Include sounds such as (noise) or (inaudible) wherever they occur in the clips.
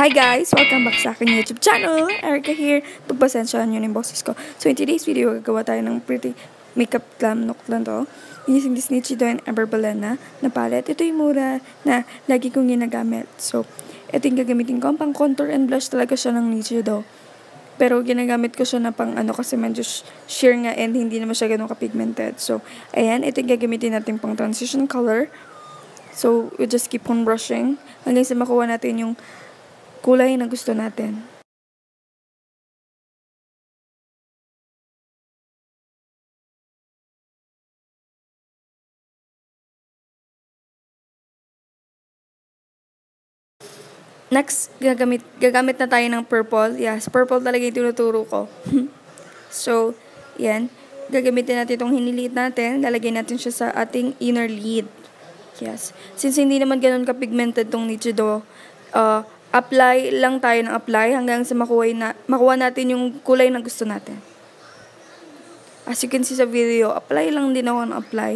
Hi guys! Welcome back sa aking YouTube channel! Erica here. Pagpasensyahan nyo yung boses ko. So in today's video, gagawa tayo ng pretty makeup glam look lang to. Using this Nichido and Everbalena na palette. Ito yung mura na lagi kong ginagamit. So, ito yung gagamitin ko. Pang contour and blush talaga siya ng Nichido. Pero ginagamit ko siya na pang ano kasi medyo sheer nga and hindi naman siya ganun ka-pigmented. So, ayan. Ito yung gagamitin natin pang transition color. So, we just keep on brushing hanggang sa makuha natin yung kulay na gusto natin. Next, gagamit, gagamit na tayo ng purple. Yes, purple talaga yung tinuturo ko. (laughs) so, yan. Gagamitin natin itong hiniliit natin. Lalagay natin siya sa ating inner lid. Yes. Since hindi naman ganun ka-pigmented tong Nichido, uh, apply lang tayo ng apply hanggang sa makuha, na, makuha natin yung kulay na gusto natin. As you can see sa video, apply lang din ako ng apply.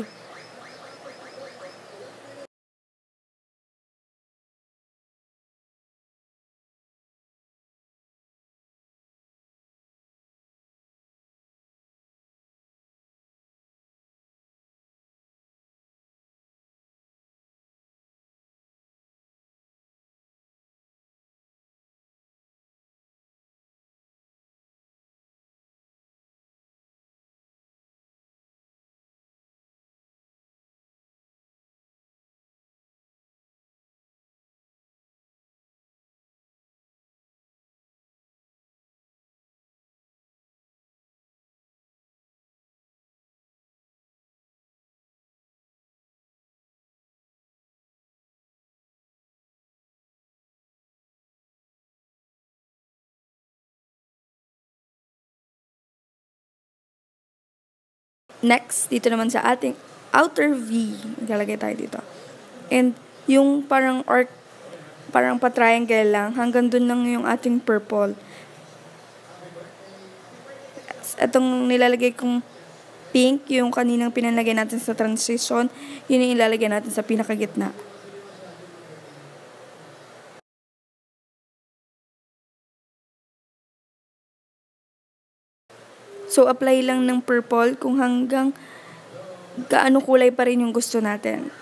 Next, dito naman sa ating outer V, ilalagay tayo dito. And yung parang arc, parang pa-triangle lang, hanggang dun lang yung ating purple. Itong nilalagay kong pink, yung kaninang pinalagay natin sa transition, yun yung ilalagay natin sa pinakagitna. So, apply lang ng purple kung hanggang gaano kulay pa rin yung gusto natin.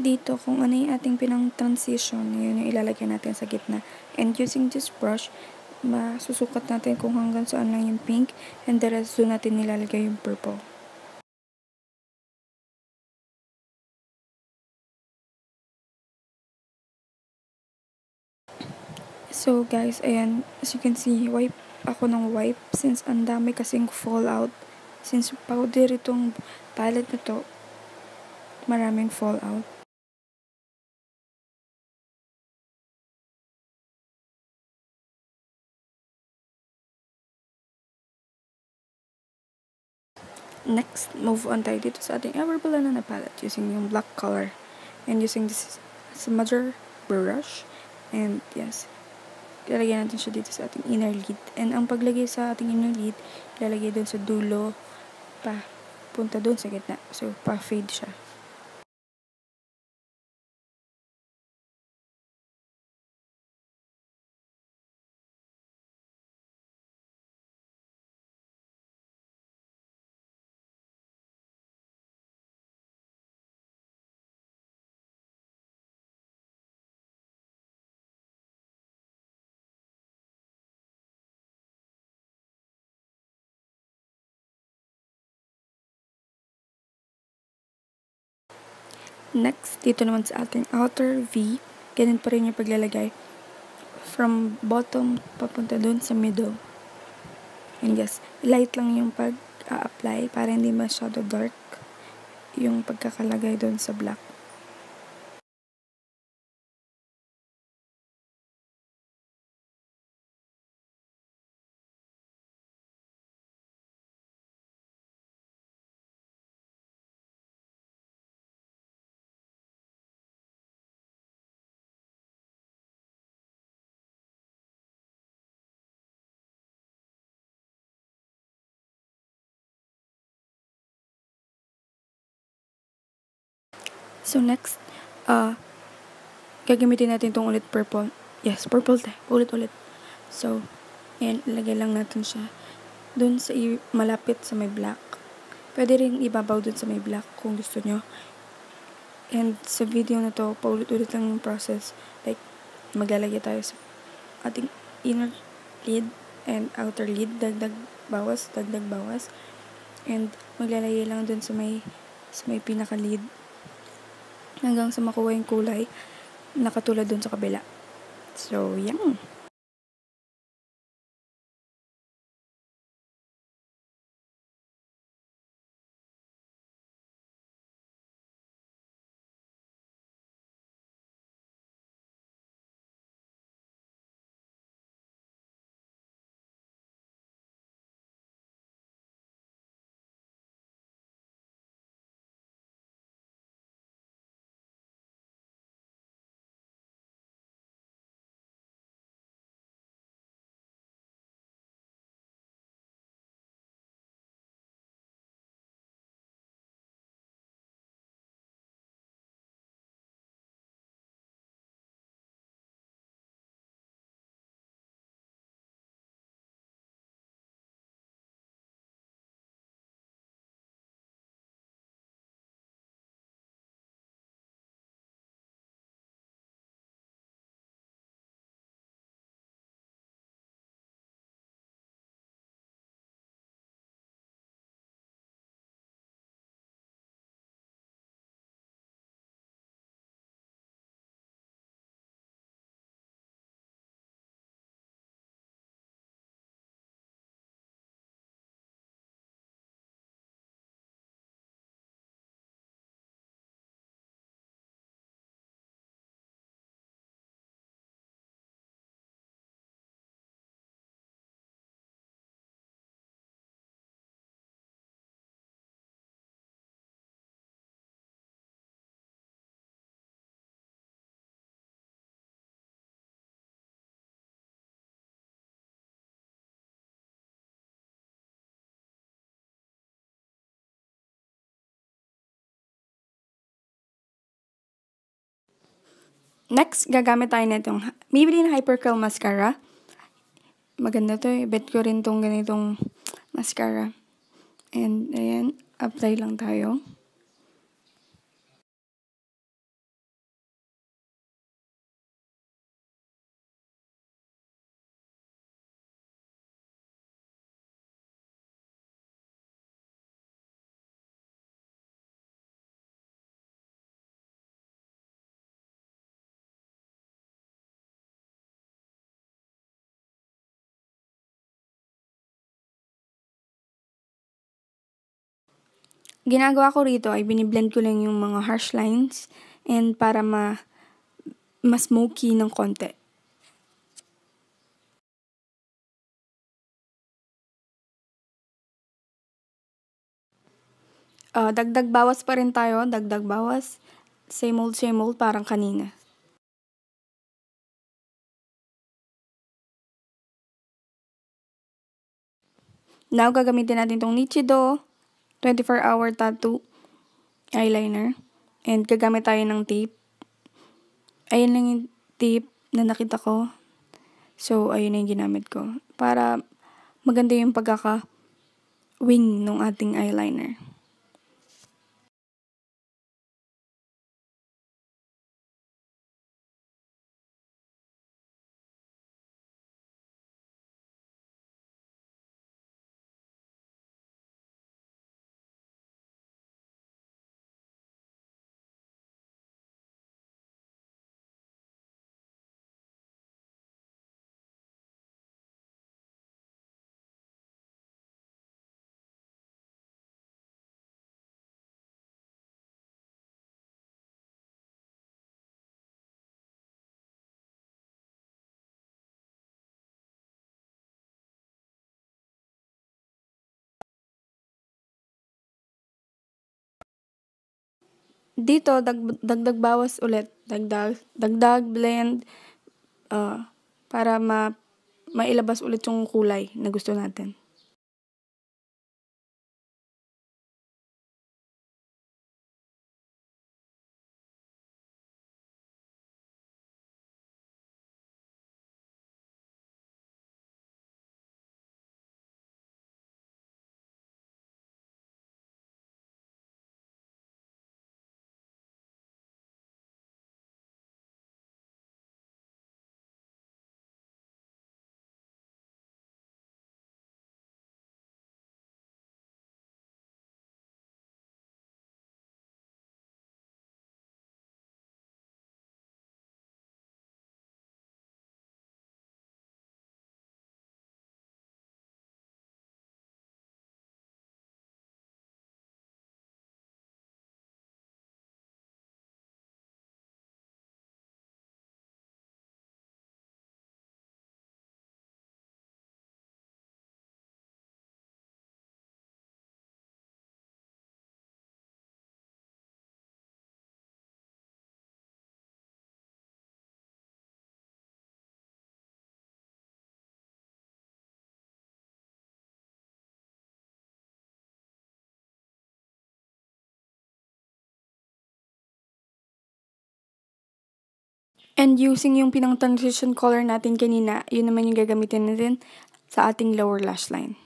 Dito, kung ano yung ating pinang transition, yun yung ilalagay natin sa gitna. And using this brush, masusukat natin kung hanggang saan lang yung pink and the rest doon natin nilalagay yung purple. So guys, ayan, as you can see, wipe ako ng wipe since ang dami kasing fallout. Since powder itong palette na to, maraming fallout. Next, move on tayo dito sa ating Everbalena na palette using yung black color and using this smudger brush and yes, ilalagay natin siya dito sa ating inner lid. And ang paglagay sa ating inner lid, ilalagay doon sa dulo, pa, punta doon sa gitna. So, pa-fade siya. Next, dito naman sa ating outer V, ganun pa rin yung paglalagay from bottom papunta dun sa middle. And yes, light lang yung pag-apply para hindi masyado dark yung pagkakalagay dun sa black. So, next, uh, gagamitin natin itong ulit purple. Yes, purple te. Ulit-ulit. So, ayan, ilagay lang natin siya dun sa malapit sa may black. Pwede rin ibabaw dun sa may black kung gusto nyo. And sa video na to, paulit-ulit lang yung process. Like, maglalagay tayo sa ating inner lid and outer lid. Dagdag bawas, dagdag bawas. And maglalagay lang dun sa may, sa may pinaka-lid. Hanggang sa makuha yung kulay nakatulad dun sa kabila. So, yan. Next, gagamit tayo na itong Maybelline Hypercurl Mascara. Maganda to eh. Bet ko rin tong ganitong mascara. And, ayan, apply lang tayo. Ginagawa ko rito ay biniblend ko lang yung mga harsh lines and para ma mas smoky ng konti. Uh, dagdag bawas pa rin tayo, dagdag bawas. Same old, same old, parang kanina. Now, gagamitin natin itong Nichido 24-hour tattoo eyeliner. And gagamit tayo ng tape. Ayun lang yung tape na nakita ko. So, ayun na yung ginamit ko. Para maganda yung pagkaka-wing ng ating eyeliner. Dito, dag, dagdag bawas ulit. Dagdag, dagdag blend uh, para ma, mailabas ulit yung kulay na gusto natin. And using yung pinang transition color natin kanina, yun naman yung gagamitin natin sa ating lower lash line.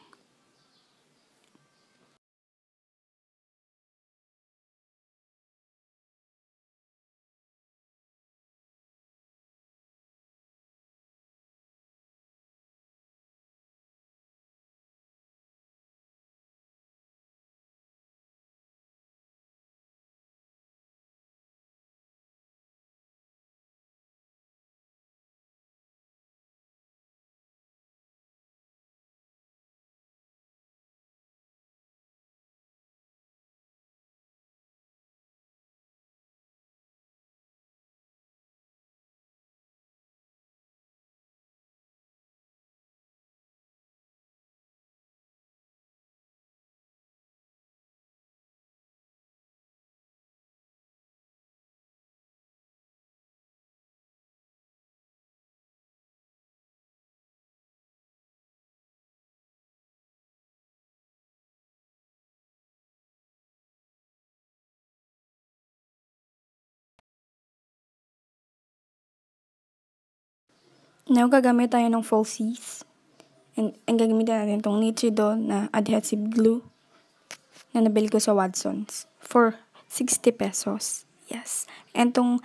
Now, gagamit tayo ng falsies. And, and gagamitin natin itong Nichido na adhesive glue na nabili ko sa Watsons for 60 pesos. Yes. And itong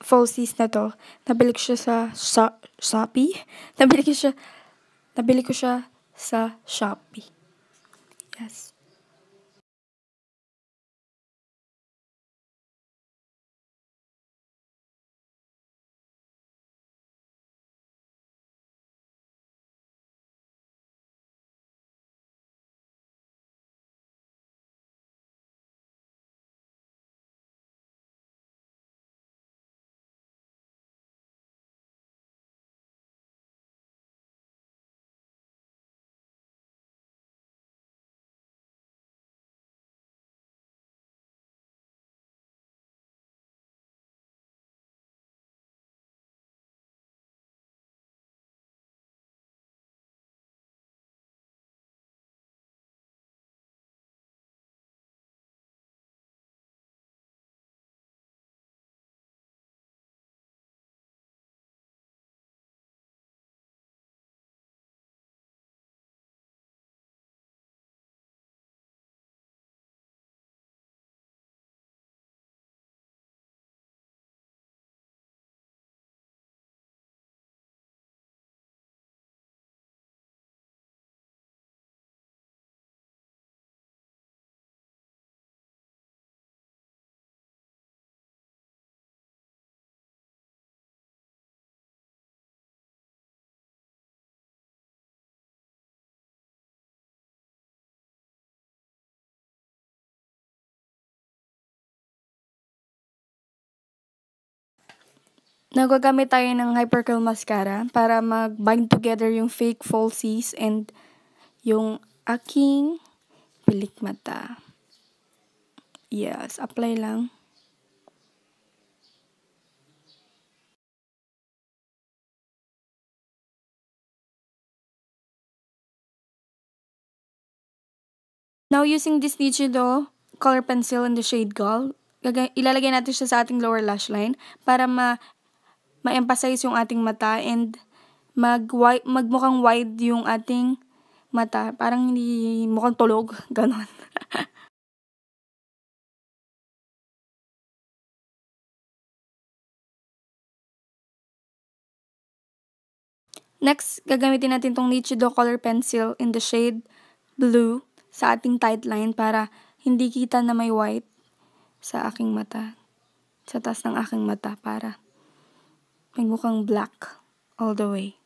falsies na to, nabili ko siya sa Sho- Shopee. Nabili ko siya, nabili ko siya sa Shopee. Yes. Nagagamit tayo ng Hypercurl Mascara para mag-bind together yung fake falsies and yung aking pilik mata. Yes, apply lang. Now, using this Nichido color pencil in the shade Gold, ilalagay natin siya sa ating lower lash line para ma ma-emphasize yung ating mata and mag magmukhang wide yung ating mata. Parang hindi mukhang tulog. (laughs) Ganon. Next, gagamitin natin tong Nichido color pencil in the shade blue sa ating tight line para hindi kita na may white sa aking mata. Sa taas ng aking mata para may mukhang black all the way.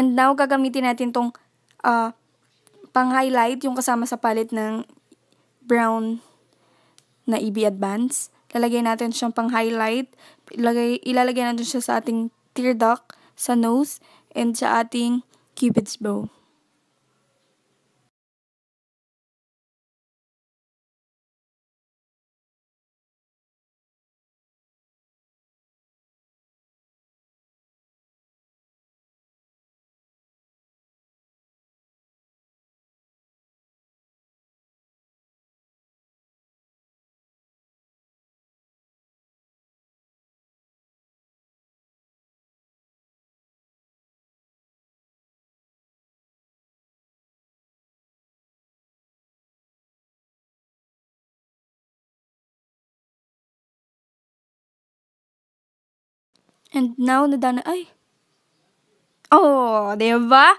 And now, gagamitin natin tong uh, pang-highlight yung kasama sa palette ng brown na EB Advance. Lalagay natin siyang pang-highlight. Ilalagay, ilalagay natin siya sa ating tear duct, sa nose, and sa ating cupid's bow. And now, nadana, ay. Oh, di ba?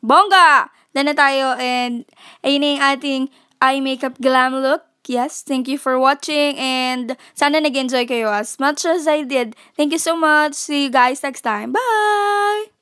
Bongga! Dana tayo and ayun na yung ating eye makeup glam look. Yes, thank you for watching and sana nag-enjoy kayo as much as I did. Thank you so much. See you guys next time. Bye!